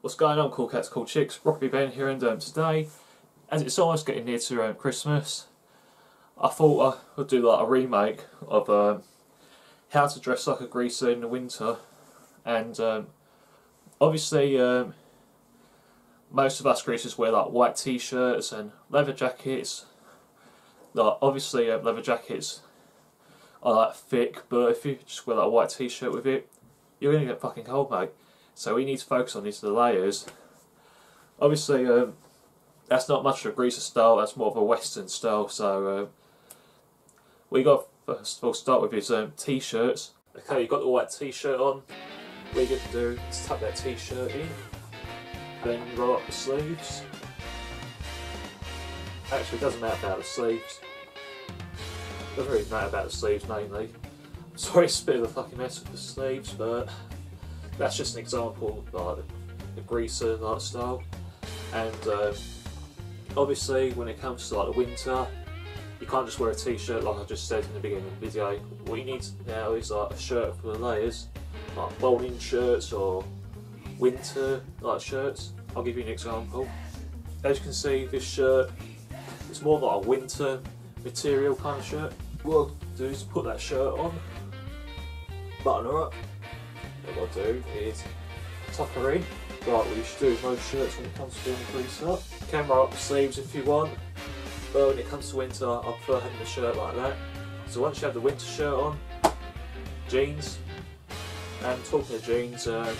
What's going on, cool cats, cool chicks? Rocky Ben here, and um, today, as it's almost getting near to um, Christmas, I thought I would do like a remake of um, how to dress like a greaser in the winter, and um, obviously, um, most of us greasers wear like white t-shirts and leather jackets. Like obviously, uh, leather jackets are like thick, but if you just wear like a white t-shirt with it, you're gonna get fucking cold, mate. So we need to focus on these the layers. Obviously, um, that's not much of a greaser style. That's more of a western style. So uh, we got first of all start with his um, t-shirts. Okay, you've got the white t-shirt on. What you're going to do is tuck that t-shirt in, then roll up the sleeves. Actually, it doesn't matter about the sleeves. Really matter about the sleeves mainly. Sorry, it's a bit of a fucking mess with the sleeves, but that's just an example like the greaser like style. And um, obviously, when it comes to like the winter, you can't just wear a t-shirt like I just said in the beginning of the video. What you need now is like a shirt for the layers, like bowling shirts or winter like shirts. I'll give you an example. As you can see, this shirt is more like a winter material kind of shirt. What I'll do is put that shirt on, button her up. What I'll do is tuck her in, like you should do with most shirts when it comes to being creased up. Camera up sleeves if you want, but when it comes to winter, I prefer having a shirt like that. So once you have the winter shirt on, jeans, and talking of jeans, uh,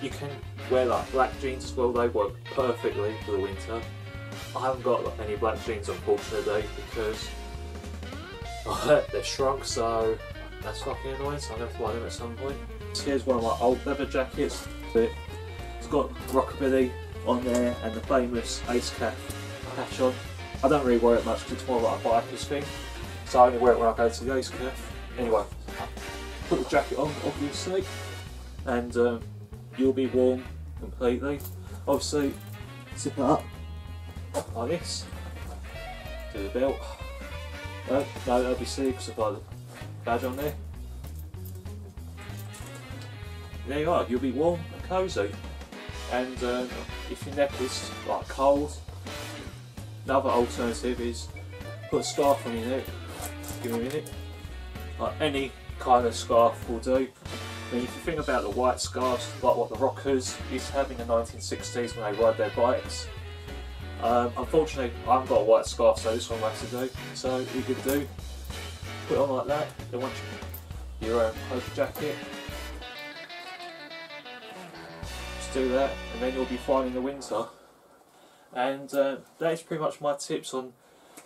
you can wear like black jeans as well, they work perfectly for the winter. I haven't got like, any black jeans unfortunately because oh, they're shrunk so that's fucking annoying so I'm going to buy them at some point. Here's one of my old leather jackets. It's got Rockabilly on there and the famous Ace Cafe patch on. I don't really wear it much because it's more like a biker's thing. So I only wear it when I go to the Ace Cafe. Anyway, put the jacket on obviously and um, you'll be warm completely. Obviously, zip it up like this. Do the belt. No, no, that'll be see because I've got the badge on there. There you are, you'll be warm and cosy. And um, if your neck is like cold, another alternative is put a scarf on your neck. Give me a minute. Like any kind of scarf will do. I mean, if you think about the white scarves, like what the rockers used to have in the 1960s when they ride their bikes, um, unfortunately I haven't got a white scarf so this one have to do. So you could do, put it on like that, then once you, your um, poker jacket, just do that and then you'll be fine in the winter. And uh, that is pretty much my tips on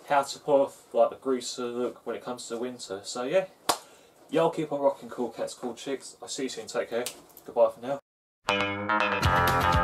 how to pull off like the greaser look when it comes to winter. So yeah, y'all keep on rocking cool cats, cool chicks. I'll see you soon, take care. Goodbye for now.